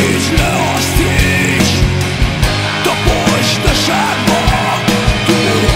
Gyűjtsd le azt is Taposd a sárba Túl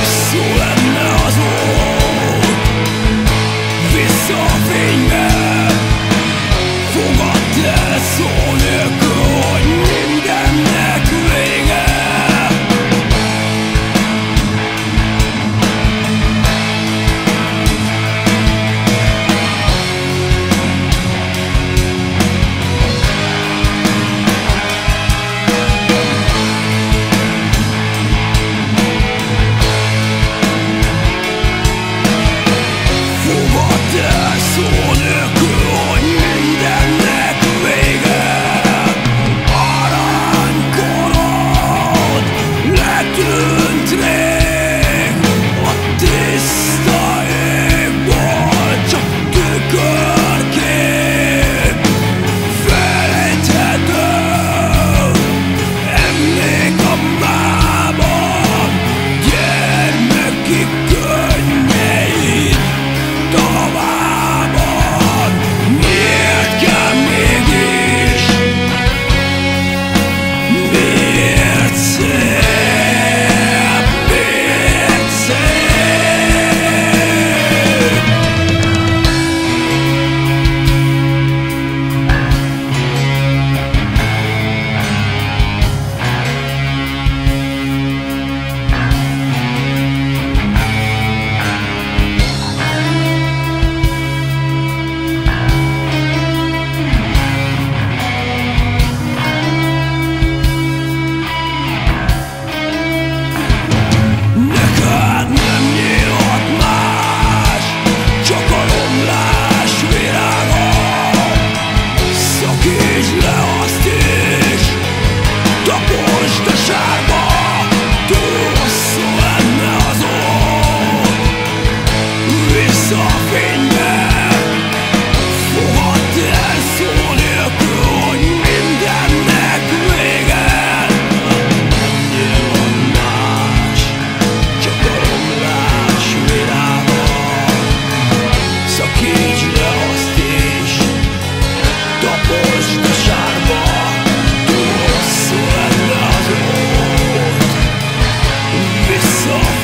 off.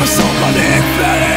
A szombat ég felé